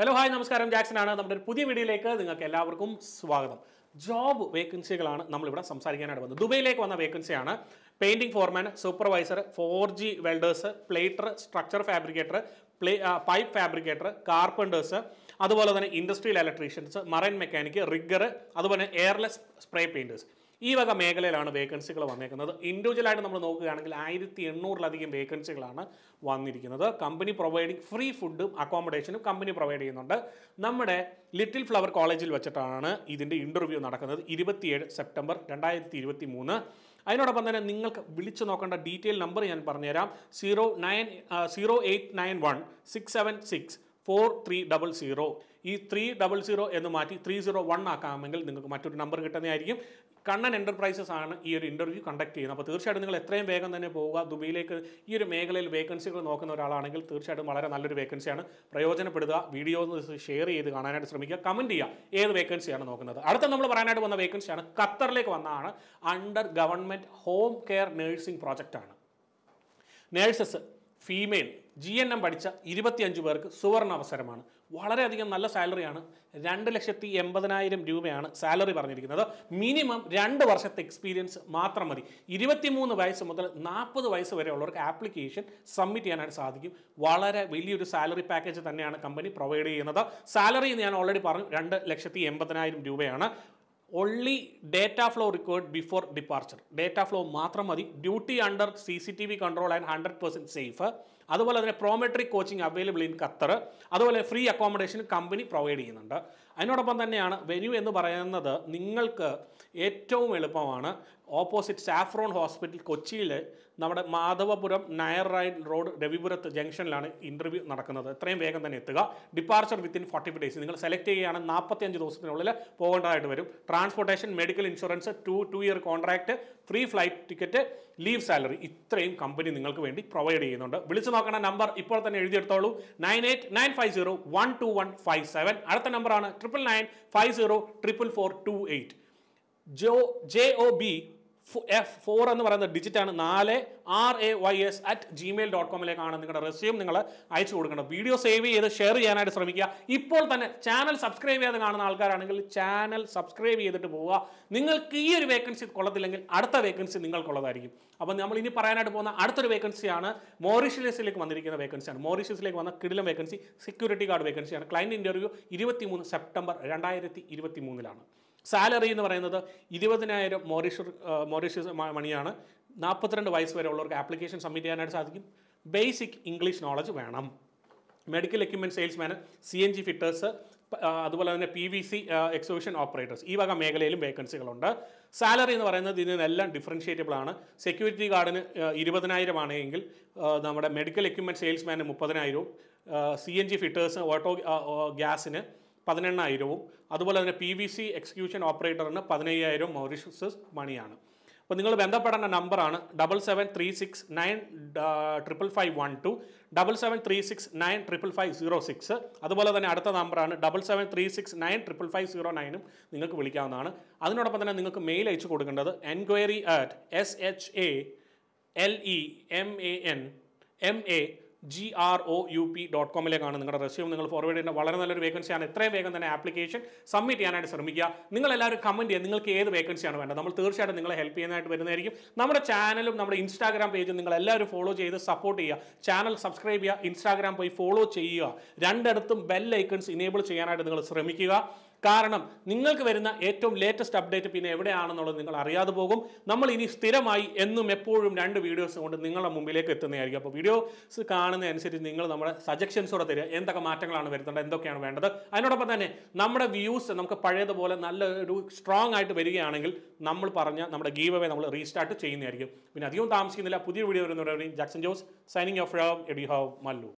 Hello hi നമസ്കാരം. Jackson ആണ് നമ്മുടെ ഒരു പുതിയ വീഡിയോയിലേക്ക് നിങ്ങൾക്ക് എല്ലാവർക്കും സ്വാഗതം. ജോബ് വേക്കൻസികളാണ് നമ്മളിവിടെ സംസാരിക്കാനായിട്ട് വന്നത്. ദുബൈയിലേക്ക് വന്ന വേക്കൻസിയാണ് painting foreman supervisor four G welders plater structure fabricator play pipe fabricator carpenters അതുപോലെ തന്നെ industrial electricians marine mechanic rigger അതുപോലെ എയർലെസ് സ്പ്രേ പെയിന്റേഴ്സ് ഈ വക മേഖലയിലാണ് വേക്കൻസികൾ വന്നേക്കുന്നത്. ഇൻഡിവിജ്വലായിട്ട് നമ്മൾ നോക്കുകയാണെങ്കിൽ ആയിരത്തി എണ്ണൂറിലധികം വേക്കൻസികളാണ് വന്നിരിക്കുന്നത് കമ്പനി പ്രൊവൈഡിങ് ഫ്രീ ഫുഡും അക്കോമഡേഷനും കമ്പനി പ്രൊവൈഡ് ചെയ്യുന്നുണ്ട്. നമ്മുടെ ലിറ്റിൽ ഫ്ലവർ കോളേജിൽ വെച്ചിട്ടാണ് ഇതിന്റെ ഇന്റർവ്യൂ നടക്കുന്നത്. ഇരുപത്തിയേഴ് സെപ്റ്റംബർ രണ്ടായിരത്തി ഇരുപത്തി മൂന്ന് അതിനോടൊപ്പം തന്നെ നിങ്ങൾക്ക് വിളിച്ചു നോക്കേണ്ട ഡീറ്റെയിൽ നമ്പർ ഞാൻ പറഞ്ഞുതരാം. Zero nine zero eight nine one six seven six four three double zero ഈ ത്രീ ഡബിൾ സീറോ എന്ന് മാറ്റി ത്രീ സീറോ വൺ ആക്കാമെങ്കിൽ നിങ്ങൾക്ക് മറ്റൊരു നമ്പർ കിട്ടുന്നതായിരിക്കും. കണ്ണൻ എന്റർപ്രൈസസ് ആണ് ഈ ഒരു ഇന്റർവ്യൂ കണ്ടക്ട് ചെയ്യുന്നത്. അപ്പോൾ തീർച്ചയായിട്ടും നിങ്ങൾ എത്രയും വേഗം തന്നെ പോവുക. ദുബൈയിലേക്ക് ഈ ഒരു മേഖലയിൽ വേക്കൻസികൾ നോക്കുന്ന ഒരാളാണെങ്കിൽ തീർച്ചയായിട്ടും വളരെ നല്ലൊരു വേക്കൻസിയാണ് പ്രയോജനപ്പെടുക. വീഡിയോ ഷെയർ ചെയ്ത് കാണാനായിട്ട് ശ്രമിക്കുക. കമന്റ് ചെയ്യുക. ഏത് വേക്കൻസിയാണ് നോക്കുന്നത്? അടുത്ത നമ്മൾ പറയാനായിട്ട് വന്ന വേക്കൻസിയാണ് ഖത്തറിലേക്ക് വന്നതാണ്. Under government home care nursing പ്രോജക്റ്റാണ് nurses female G N M പഠിച്ച ഇരുപത്തിയഞ്ച് പേർക്ക് സുവർണ അവസരമാണ്. വളരെയധികം നല്ല സാലറിയാണ് രണ്ട് ലക്ഷത്തി എൺപതിനായിരം രൂപയാണ് സാലറി പറഞ്ഞിരിക്കുന്നത്. മിനിമം രണ്ട് വർഷത്തെ എക്സ്പീരിയൻസ് മാത്രം മതി. ഇരുപത്തിമൂന്ന് വയസ്സ് മുതൽ നാൽപ്പത് വയസ്സ് വരെ ഉള്ളവർക്ക് ആപ്ലിക്കേഷൻ സബ്മിറ്റ് ചെയ്യാനായിട്ട് സാധിക്കും. വളരെ വലിയൊരു സാലറി പാക്കേജ് തന്നെയാണ് കമ്പനി പ്രൊവൈഡ് ചെയ്യുന്നത്. സാലറി ഞാൻ ഓൾറെഡി പറഞ്ഞു രണ്ട് ലക്ഷത്തി എൺപതിനായിരം രൂപയാണ്. Only data flow required before departure data flow മാത്രം മതി. Duty under C C T V control and hundred percent safe അതുപോലെ തന്നെ prometric coaching available in Qatar അതുപോലെ ഫ്രീ അക്കോമഡേഷൻ കമ്പനി പ്രൊവൈഡ് ചെയ്യുന്നുണ്ട്. അതിനോടൊപ്പം തന്നെയാണ് വെന്യൂ എന്ന് പറയുന്നത് നിങ്ങൾക്ക് ഏറ്റവും എളുപ്പമാണ്. ഓപ്പോസിറ്റ് സാഫ്രോൺ ഹോസ്പിറ്റൽ കൊച്ചിയിൽ നമ്മുടെ മാധവപുരം നയർ റൈഡ് റോഡ് രവിപുരത്ത് ജംഗ്ഷനിലാണ് ഇന്റർവ്യൂ നടക്കുന്നത്. എത്രയും വേഗം തന്നെ എത്തുക. Departure within forty five days നിങ്ങൾ സെലക്ട് ചെയ്യുകയാണ് നാൽപ്പത്തിയഞ്ച് ദിവസത്തിനുള്ളിൽ പോകേണ്ടതായിട്ട് വരും. Transportation medical insurance two two year contract free flight ticket leave salary ഇത്രയും കമ്പനി നിങ്ങൾക്ക് വേണ്ടി പ്രൊവൈഡ് ചെയ്യുന്നുണ്ട്. വിളിച്ചു നോക്കണ നമ്പർ ഇപ്പോൾ തന്നെ എഴുതിയെടുത്തോളൂ. Nine eight nine five zero one two one five seven അടുത്ത നമ്പറാണ് triple triple nine five zero triple four two eight. Joe JOB four എന്ന് പറയുന്ന ഡിജിറ്റ് ആണ് നാല് R A Y S at Gmail dot കോമിലേക്കാണ് നിങ്ങളുടെ resume നിങ്ങൾ അയച്ചു കൊടുക്കേണ്ടത്. വീഡിയോ സേവ് ചെയ്ത് ഷെയർ ചെയ്യാനായിട്ട് ശ്രമിക്കുക. ഇപ്പോൾ തന്നെ ചാനൽ സബ്സ്ക്രൈബ് ചെയ്ത് കാണുന്ന ആൾക്കാരാണെങ്കിൽ ചാനൽ സബ്സ്ക്രൈബ് ചെയ്തിട്ട് പോവുക. നിങ്ങൾക്ക് ഈ ഒരു വേക്കൻസി കൊള്ളത്തില്ലെങ്കിൽ അടുത്ത വേക്കൻസി നിങ്ങൾക്കുള്ളതായിരിക്കും. അപ്പോൾ നമ്മൾ ഇനി പറയാനായിട്ട് പോകുന്ന അടുത്തൊരു വേക്കൻസിയാണ് മോറീഷ്യസിലേക്ക് വന്നിരിക്കുന്ന വേക്കൻസിയാണ് മോറീഷ്യസിലേക്ക് വന്ന കിടിലം വേക്കൻസി സെക്യൂരിറ്റി ഗാർഡ് വേക്കൻസിയാണ് ക്ലൈന്റ് ഇന്റർവ്യൂ ഇരുപത്തിമൂന്ന് സെപ്റ്റംബർ രണ്ടായിരത്തി ഇരുപത്തി മൂന്നിലാണ് സാലറി എന്ന് പറയുന്നത് ഇരുപതിനായിരം മോറീഷ്യസ് മോറീഷ്യസ് മണിയാണ്. നാൽപ്പത്തിരണ്ട് വയസ്സ് വരെ ഉള്ളവർക്ക് ആപ്ലിക്കേഷൻ സബ്മിറ്റ് ചെയ്യാനായിട്ട് സാധിക്കും. ബേസിക് ഇംഗ്ലീഷ് നോളജ് വേണം. Medical equipment salesman C N G fitters അതുപോലെ തന്നെ P V C exhibition operators ഈ വക മേഖലയിലും വേക്കൻസികളുണ്ട് സാലറി എന്ന് പറയുന്നത് ഇതിനെല്ലാം ഡിഫറൻഷ്യേറ്റബിൾ ആണ്. സെക്യൂരിറ്റി ഗാർഡിന് ഇരുപതിനായിരം ആണെങ്കിൽ നമ്മുടെ മെഡിക്കൽ എക്യുപ്മെന്റ് സെയിൽസ്മാന് മുപ്പതിനായിരവും C N G fitters auto ഗ്യാസിന് പതിനെണ്ണായിരവും അതുപോലെ തന്നെ പി വി സി എക്സിക്യൂഷൻ ഓപ്പറേറ്ററിന് പതിനയ്യായിരം മൗറിഷ്യസ് മണിയാണ്. അപ്പോൾ നിങ്ങൾ ബന്ധപ്പെടേണ്ട നമ്പറാണ് double seven three six nine triple five one two double seven three six nine triple five zero six അതുപോലെ തന്നെ അടുത്ത നമ്പറാണ് double seven three six nine triple five zero നയനും നിങ്ങൾക്ക് വിളിക്കാവുന്നതാണ്. അതിനോടൊപ്പം തന്നെ നിങ്ങൾക്ക് മെയിൽ അയച്ചു കൊടുക്കേണ്ടത് enquiry at S H A L E M A N M A G R O U P dot കോമിലേക്കാണ് നിങ്ങളുടെ റെസ്യൂം നിങ്ങൾ ഫോർവേഡ് ചെയ്യുന്ന വളരെ നല്ലൊരു വേക്കൻസിയാണ് എത്രയും വേഗം തന്നെ ആപ്ലിക്കേഷൻ സബ്മിറ്റ് ചെയ്യാനായിട്ട് ശ്രമിക്കുക. നിങ്ങൾ എല്ലാവരും കമന്റ് ചെയ്യുക നിങ്ങൾക്ക് ഏത് വേക്കൻസിയാണ് വേണ്ടത്. നമ്മൾ തീർച്ചയായിട്ടും നിങ്ങളെ ഹെൽപ്പ് ചെയ്യാനായിട്ട് വരുന്നതായിരിക്കും. നമ്മുടെ ചാനലും നമ്മുടെ ഇൻസ്റ്റാഗ്രാം പേജും നിങ്ങൾ എല്ലാവരും ഫോളോ ചെയ്ത് സപ്പോർട്ട് ചെയ്യുക. ചാനൽ സബ്സ്ക്രൈബ് ചെയ്യുക ഇൻസ്റ്റാഗ്രാം പോയി ഫോളോ ചെയ്യുക. രണ്ടിടത്തും ബെൽ ഐക്കൺസ് ഇനേബിൾ ചെയ്യാനായിട്ട് നിങ്ങൾ ശ്രമിക്കുക. കാരണം നിങ്ങൾക്ക് വരുന്ന ഏറ്റവും ലേറ്റസ്റ്റ് അപ്ഡേറ്റ് പിന്നെ എവിടെയാണെന്നുള്ളത് നിങ്ങൾ അറിയാതെ പോകും. നമ്മൾ ഇനി സ്ഥിരമായി എന്നും എപ്പോഴും രണ്ട് വീഡിയോസ് കൊണ്ട് നിങ്ങളുടെ മുമ്പിലേക്ക് എത്തുന്നതായിരിക്കും. അപ്പോൾ വീഡിയോസ് കാണുന്ന അനുസരിച്ച് നിങ്ങൾ നമ്മുടെ സജഷൻസോടെ തരിക. എന്തൊക്കെ മാറ്റങ്ങളാണ് വരുത്തേണ്ടത്? എന്തൊക്കെയാണ് വേണ്ടത്? അതിനോടൊപ്പം തന്നെ നമ്മുടെ വ്യൂസ് നമുക്ക് പഴയതുപോലെ നല്ല ഒരു സ്ട്രോങ് ആയിട്ട് വരികയാണെങ്കിൽ നമ്മൾ പറഞ്ഞ നമ്മുടെ ഗീവ് അവേ നമ്മൾ റീസ്റ്റാർട്ട് ചെയ്യുന്നതായിരിക്കും. പിന്നെ അധികം താമസിക്കുന്നില്ല. പുതിയ വീഡിയോ വരുന്നവരെ ജാക്സൺ ജോസ് സൈനിങ് ഓഫ് എഡി ഹവ് മല്ലു.